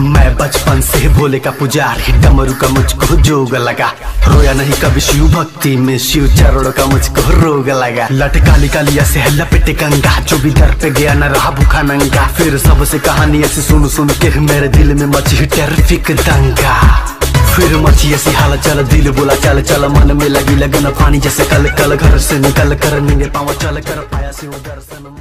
मैं बचपन से भोले का पुजारी, डमरू का मुझको जोग लगा। रोया नहीं कभी शिव भक्ति में, शिव चरणों का मुझको रोग लगा। लटकाली कालिया से है लपेटे गंगा, जो भी दर पे गया न रहा भूखा नंगा। फिर सबसे कहानी ऐसी सुन सुन के मेरे दिल में मची टेरिफिक दंगा। फिर मची ऐसी हाल, चल दिल बोला, चल चल, मन में लगी लगन पानी जैसे कल कल घर से निकल कर नींद पावा, चल कर पाया से दर्शन